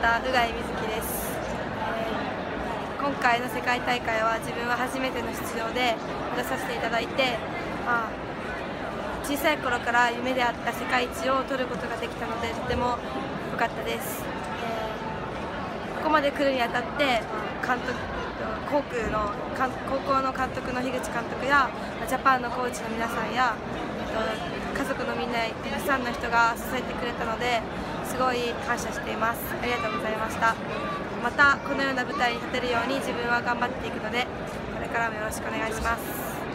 った宇貝瑞希です、えー、今回の世界大会は自分は初めての出場で出させていただいて、まあ、小さい頃から夢であった世界一を取ることができたのでとても良かったです、えー、ここまで来るにあたって監督航空の高校の監督の樋口監督やジャパンのコーチの皆さんや、えー、家族のみんなたくさんの人が支えてくれたのですごい感謝しています。ありがとうございました。またこのような舞台に立てるように自分は頑張っていくのでこれからもよろしくお願いします。